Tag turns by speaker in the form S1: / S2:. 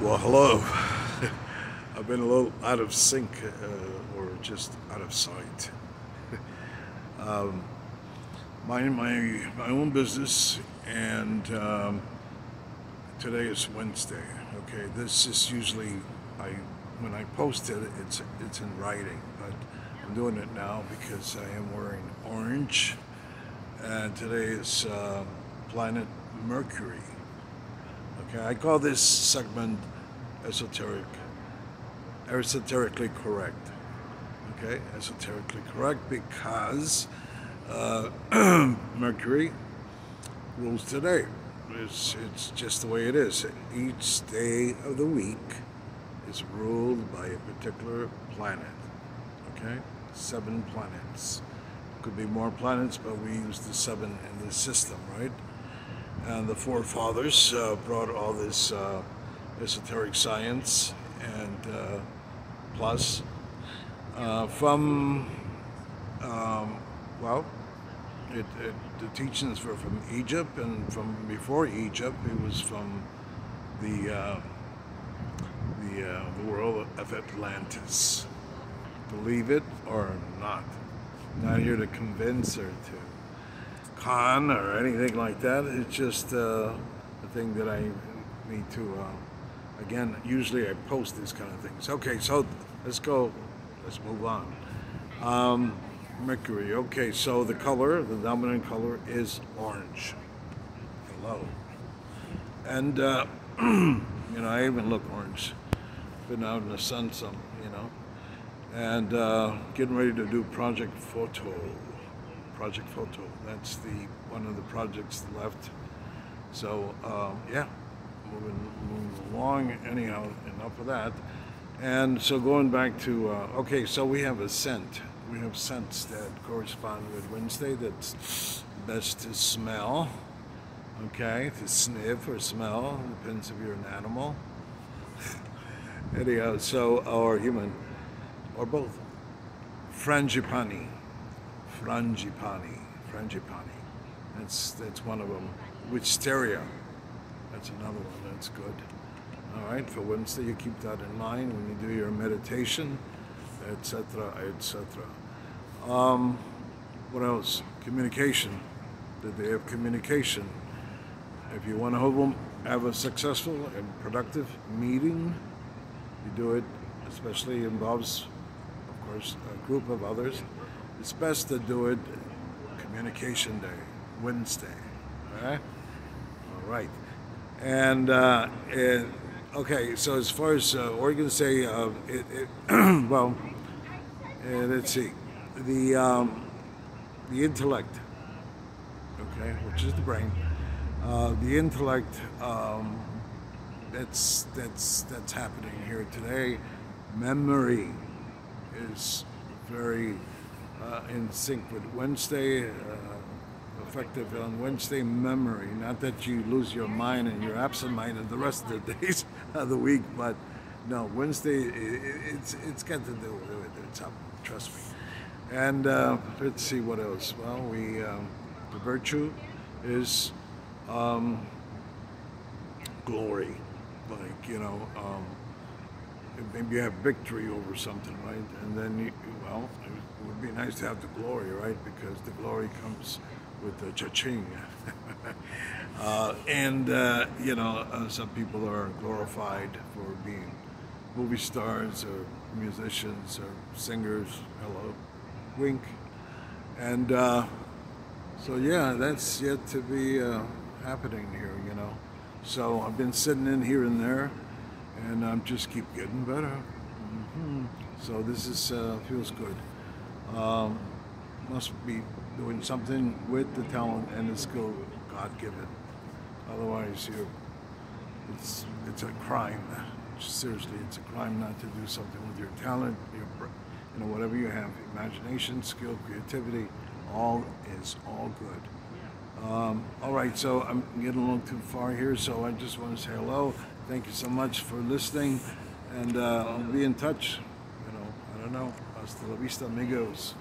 S1: Well, hello. I've been a little out of sync uh, or just out of sight. um, minding my, my own business, and um, today is Wednesday. Okay, this is usually I when I post it, it's it's in writing, but I'm doing it now because I am wearing orange, and today is uh, planet Mercury. Okay, I call this segment esoteric, esoterically correct. Okay, esoterically correct because uh, Mercury rules today. It's, it's just the way it is. Each day of the week is ruled by a particular planet. Okay, seven planets. Could be more planets, but we use the seven in the system, right? And the forefathers uh, brought all this uh, esoteric science and uh, plus uh, from um, well it, it, the teachings were from Egypt and from before Egypt it was from the uh, the, uh, the world of Atlantis. Believe it or not. Not here to convince or to con or anything like that. It's just uh, a thing that I need to, uh, again, usually I post these kind of things. Okay, so let's go, let's move on. Um, Mercury, okay, so the color, the dominant color is orange. Hello. And, uh, you know, I even look orange. Been out in the sun some, you know. And uh, getting ready to do Project Photo. Project Photo. That's the one of the projects left. So um, yeah, moving, moving along. Anyhow, enough of that. And so going back to uh, okay, so we have a scent. We have scents that correspond with Wednesday. That's best to smell. Okay, to sniff or smell depends if you're an animal. Anyhow, so or human, or both. Frangipani frangipani, frangipani. That's that's one of them. Wisteria, that's another one. That's good. All right, for Wednesday, you keep that in mind when you do your meditation, etc., etc. Um, what else? Communication. The day of communication. If you want to have a successful and productive meeting, you do it, especially involves, of course, a group of others it's best to do it Communication Day, Wednesday. All right? All right. And, uh, okay, so as far as uh, Oregon say, uh, it, it well, uh, let's see, the um, the intellect, okay, which is the brain, uh, the intellect, um, that's that's that's happening here today. Memory is very uh, in sync with Wednesday, uh, effective on Wednesday memory. Not that you lose your mind and you're absent minded the rest of the days of the week, but no, Wednesday, it, it's, it's got to do with it. It's up, trust me. And uh, let's see what else. Well, we, um, the virtue is um, glory. Like, you know, um, maybe you have victory over something, right? And then, you, well, it would be nice to have the glory, right? Because the glory comes with the cha-ching. uh, and, uh, you know, uh, some people are glorified for being movie stars or musicians or singers. Hello, wink. And uh, so, yeah, that's yet to be uh, happening here, you know. So I've been sitting in here and there and I'm just keep getting better. Mm -hmm. So this is uh, feels good. Um, must be doing something with the talent and the skill God given. Otherwise, you it's it's a crime. Seriously, it's a crime not to do something with your talent, your you know whatever you have, imagination, skill, creativity, all is all good. Um, all right, so I'm getting a little too far here, so I just want to say hello. Thank you so much for listening, and uh, I'll be in touch. You know, I don't know. Hasta la vista, amigos.